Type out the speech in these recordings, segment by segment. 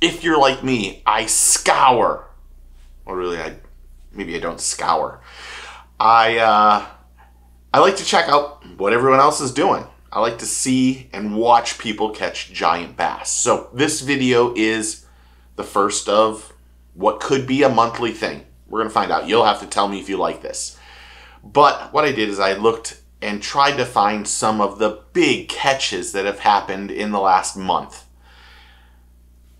if you're like me, I scour. Well, really, I maybe I don't scour. I uh, I like to check out what everyone else is doing. I like to see and watch people catch giant bass. So this video is the first of what could be a monthly thing. We're gonna find out. You'll have to tell me if you like this. But what I did is I looked and tried to find some of the big catches that have happened in the last month.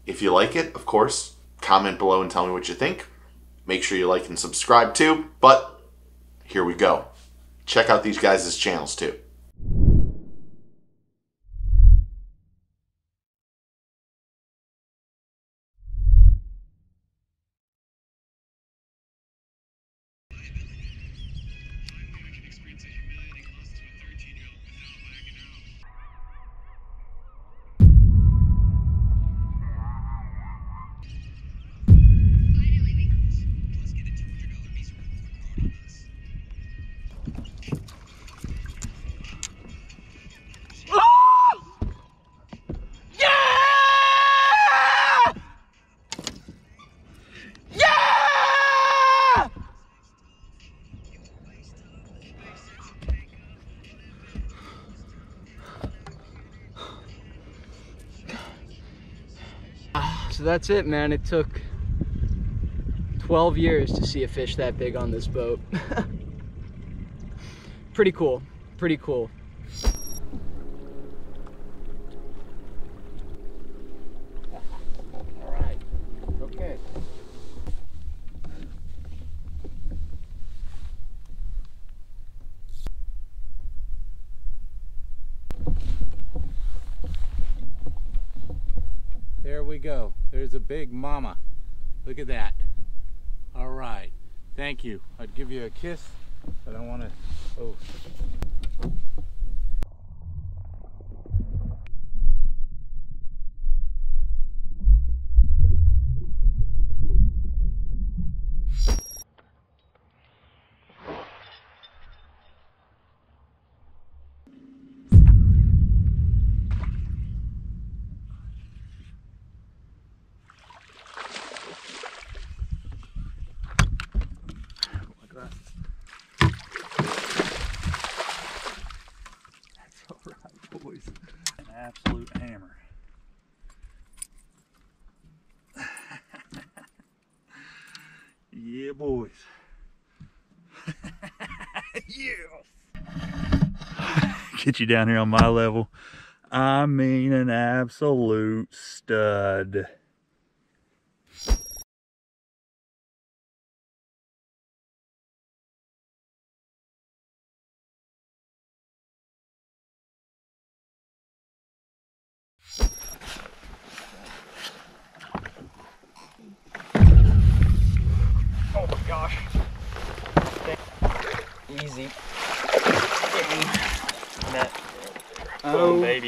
If you like it, of course, comment below and tell me what you think. Make sure you like and subscribe too. But here we go. Check out these guys' channels too. So that's it, man. It took 12 years to see a fish that big on this boat. Pretty cool. Pretty cool. All right. Okay. There we go. There's a big mama. Look at that. All right. Thank you. I'd give you a kiss, but I want to. Oh. Look at that. That's all right, boys. An absolute hammer. yeah, boys. yes. Get you down here on my level. I mean, an absolute stud.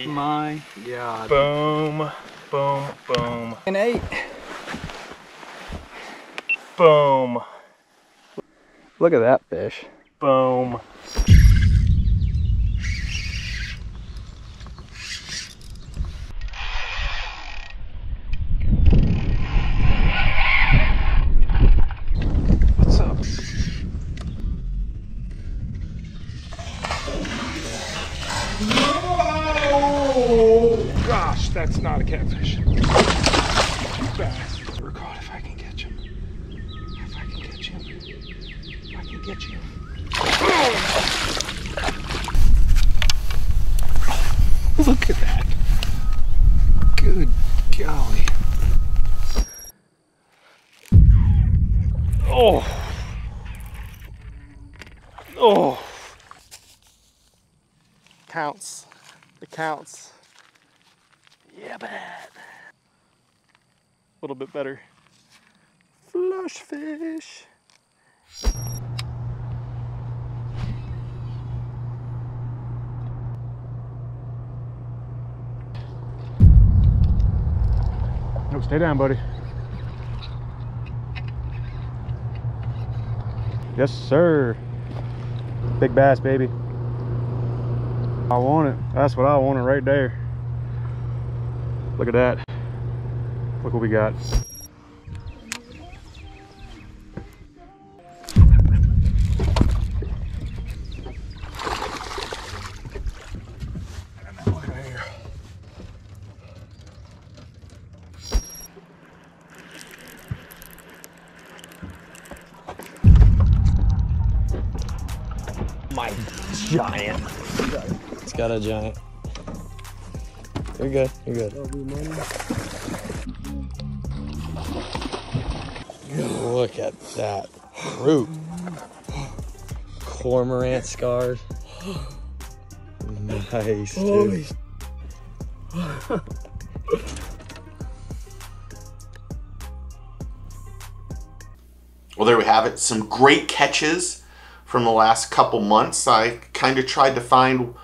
Baby. my god. Boom, boom, boom, An eight. boom, Look at that fish. boom. Gosh, that's not a catfish. Bass. We're caught if I can catch him. If I can catch him. If I can catch oh, him. Look at that. Good golly. Oh. Oh. Counts. It counts. Yeah, bad. A little bit better. Flush fish. Nope, stay down, buddy. Yes, sir. Big bass, baby. I want it. That's what I wanted right there. Look at that. Look what we got. My giant. It's got a giant. You're good. You're good. Look at that root. Cormorant scars. Nice, dude. Well, there we have it. Some great catches from the last couple months. I kind of tried to find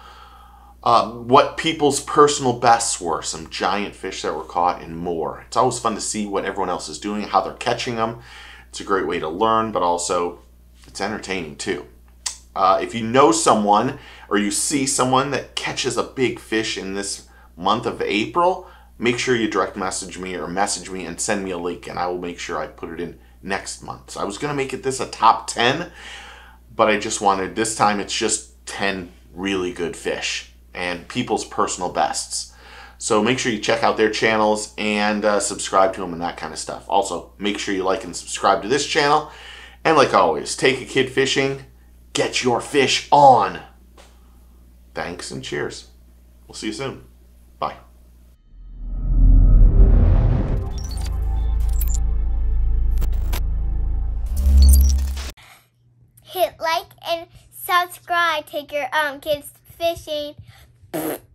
uh, what people's personal bests were, some giant fish that were caught, and more. It's always fun to see what everyone else is doing, how they're catching them. It's a great way to learn, but also it's entertaining too. Uh, if you know someone or you see someone that catches a big fish in this month of April, make sure you direct message me or message me and send me a link, and I will make sure I put it in next month. So I was going to make it this a top 10, but I just wanted this time it's just 10 really good fish and people's personal bests. So make sure you check out their channels and uh, subscribe to them and that kind of stuff. Also, make sure you like and subscribe to this channel. And like always, take a kid fishing, get your fish on. Thanks and cheers. We'll see you soon. Bye. hit like and subscribe. Take your um kids fishing. Pfft.